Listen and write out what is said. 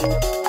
Música